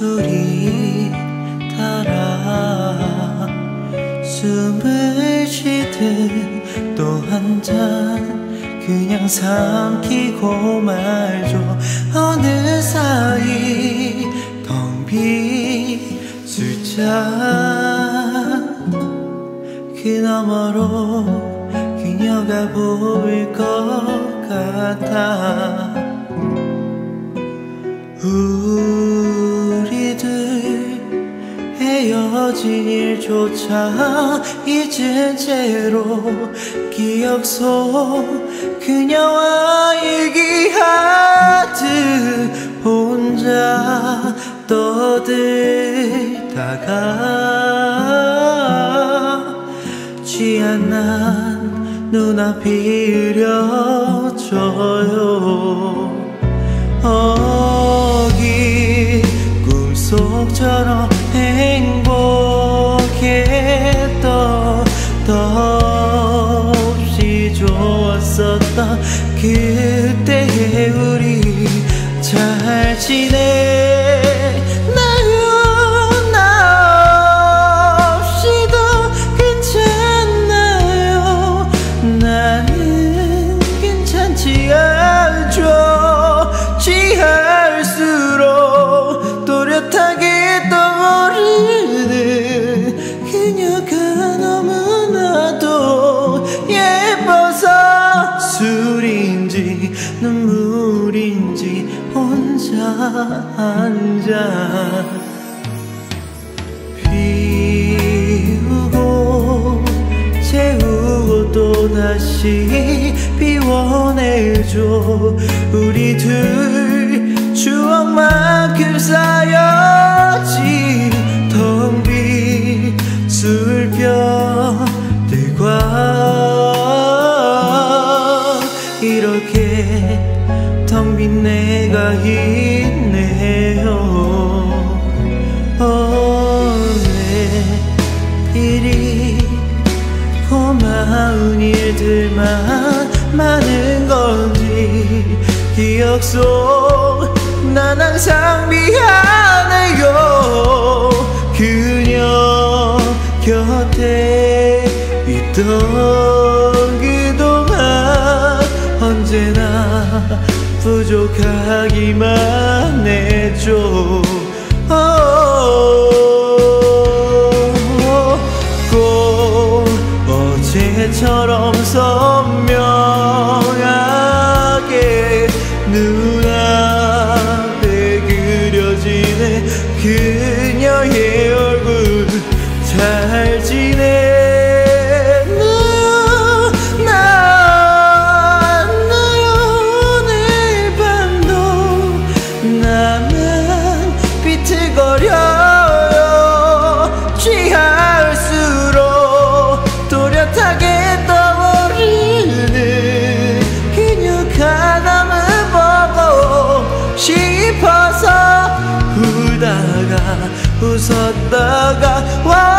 우리 따라 숨을 쉬듯 또 한 잔 그냥 삼키고 말죠. 어느 사이 텅 빈 술잔 그 너머로 그녀가 보일 것 같아. 헤어진 일조차 잊은 채로 기억 속 그녀와 얘기하듯 혼자 떠들다가 취한 난 눈앞이 흐려져요. 어기 꿈속처럼 que 눈물인지 혼자 앉아 비우고 채우고 또 다시 비워내줘. 우리 둘 추억만 빈 내가 있네요. 오늘 일이 고마운 일들만 많은 건지 기억 속 난 항상 미안해요. 그녀 곁에 있던 부족하기만 했죠 꼭 어제처럼 선명 웃었다가 와.